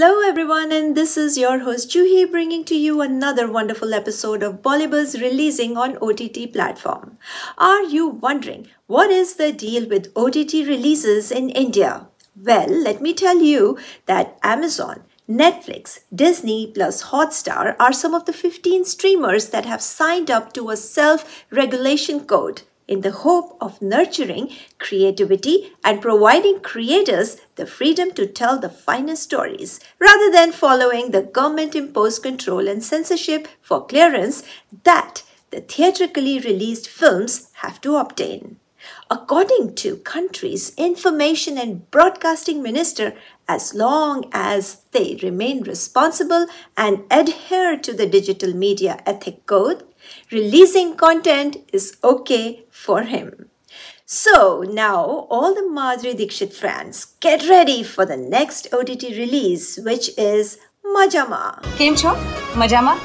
Hello, everyone, and this is your host Juhi bringing to you another wonderful episode of Bollybuzz releasing on OTT platform. Are you wondering what is the deal with OTT releases in India? Well, let me tell you that Amazon, Netflix, Disney plus Hotstar are some of the 15 streamers that have signed up to a self-regulation code in the hope of nurturing creativity and providing creators the freedom to tell the finest stories rather than following the government imposed control and censorship for clearance that the theatrically released films have to obtain according to country's information and broadcasting minister as long as they remain responsible and adhere to the digital media ethic code releasing content is okay for him. So now all the Madhuri Dixit fans get ready for the next OTT release which is Maja Ma. Came show Maja Ma?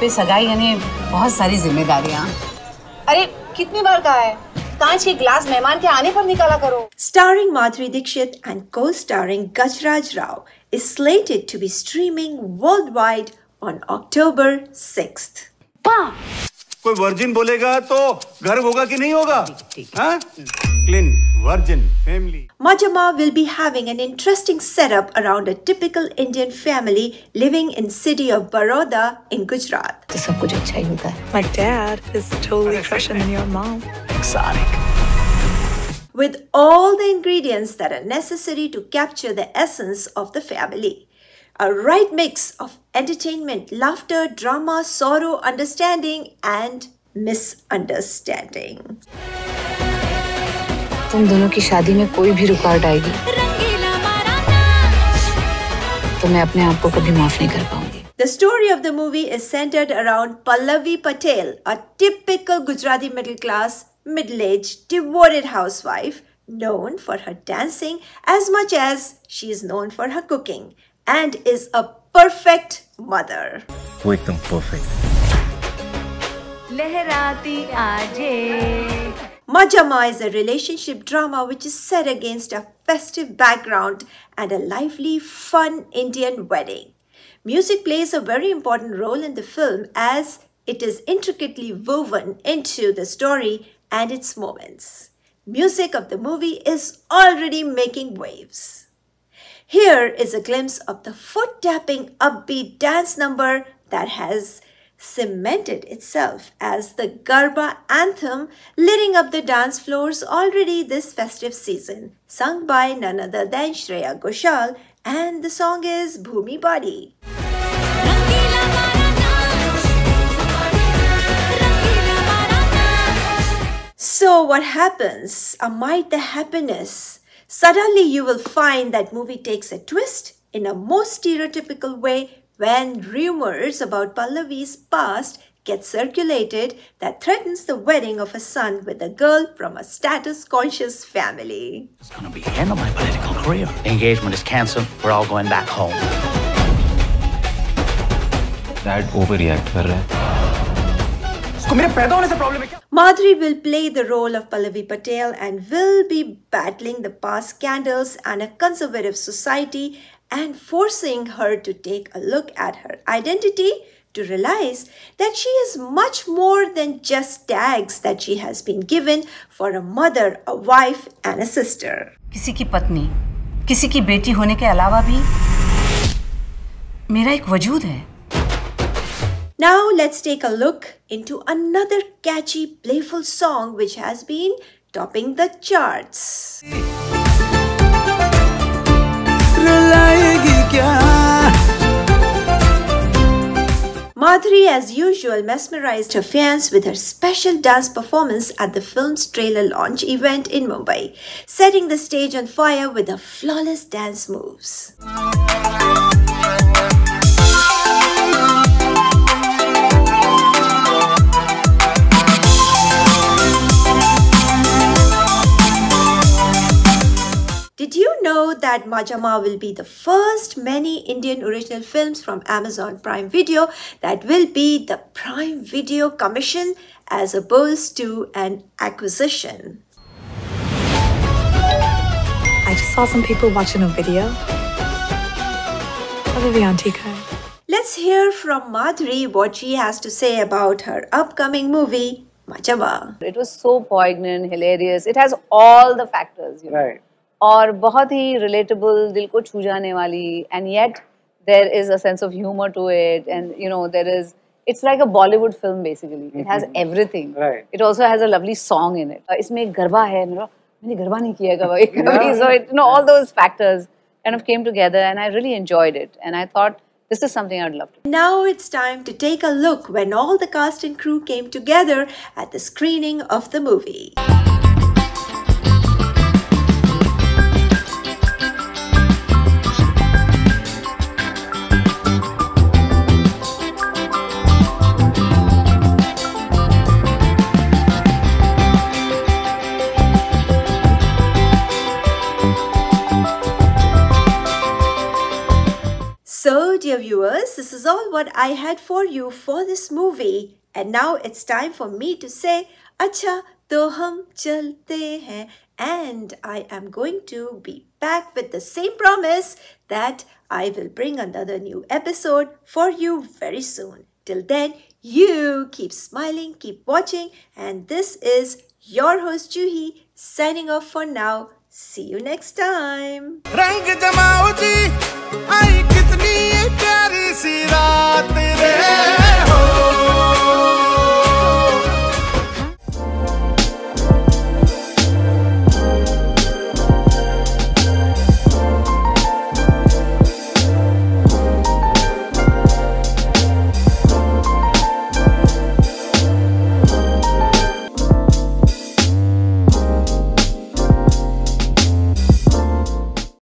पे सगाई यानी बहुत सारी ज़िम्मेदारियाँ. अरे कितनी बार कहा है? कांच के ग्लास मेहमान के आने पर निकाला करो। Starring Madhuri Dixit and co starring Gajraj Rao is slated to be streaming worldwide on October six कोई वर्जिन बोलेगा तो गर्व होगा कि नहीं होगा? ठीक, ठीक, हाँ? clean, virgin family. Maja Ma will be having an interesting setup around a typical Indian family living in city of Baroda in Gujarat. My dad is totally fresher than your mom. Exotic with all the ingredients that are necessary to capture the essence of the family. A right mix of entertainment, laughter, drama, sorrow, understanding, and misunderstanding. तुम दोनों की शादी में कोई भी रुकावट आएगी तो मैं अपने आप को कभी माफ़ नहीं कर पाऊँगी The story of the movie is centered around Pallavi Patel, a typical Gujarati middle class, middle aged, devoted housewife known for her dancing as much as she is known for her cooking and is a perfect mother. वो एकदम perfect लहराती आजे Maja Ma is a relationship drama which is set against a festive background and a lively, fun Indian wedding. Music plays a very important role in the film as it is intricately woven into the story and its moments. Music of the movie is already making waves. Here is a glimpse of the foot tapping upbeat dance number that has cemented itself as the Garba anthem lighting up the dance floors already this festive season, sung by none other than Shreya Ghoshal, and the song is Boom Padi. So, what happens amid the happiness? Suddenly, you will find that movie takes a twist in a most stereotypical way when rumors about Pallavi's past get circulated that threatens the wedding of a son with a girl from a status conscious family. It's gonna be the end of my political career. Engagement is cancelled. We're all going back home. Dad over react कर रहा है उसको मेरे पैदा होने से problem है क्या Madhuri will play the role of Pallavi Patel and will be battling the past scandals and a conservative society and forcing her to take a look at her identity to realize that she is much more than just tags that she has been given for a mother, a wife, and a sister. किसी की पत्नी किसी की बेटी होने के अलावा भी मेरा एक वजूद है Now let's take a look into another catchy, playful song which has been topping the charts. Madhuri, as usual, mesmerized her fans with her special dance performance at the film's trailer launch event in Mumbai, setting the stage on fire with her flawless dance moves. That Maja Ma will be the first many Indian original films from Amazon Prime Video that will be the Prime Video commission as opposed to an acquisition? I just saw some people watching a video What the auntie go? Let's hear from Madhuri what she has to say about her upcoming movie, Maja Ma. It was so poignant, hilarious. It has all the factors, you know. Right. और बहुत ही relatable, दिल को छू जाने वाली, and yet there is a sense of humor to it, and you know there is. It's like a Bollywood film basically. It has everything. Right. It also has a lovely song in it. Uh, इसमें एक गरबा है मेरा मैंने गरबा नहीं किया कभी कभी so it, you know all those factors kind of came together and I really enjoyed it and I thought this is something I'd love to. do. Now it's time to take a look when all the cast and crew came together at the screening of the movie. dear viewers, this is all what I had for you for this movie. And now it's time for me to say, Acha, to hum chalte hain. And I am going to be back with the same promise that I will bring another new episode for you very soon. Till then, you keep smiling, keep watching. And this is your host Juhi signing off for now. See you next time.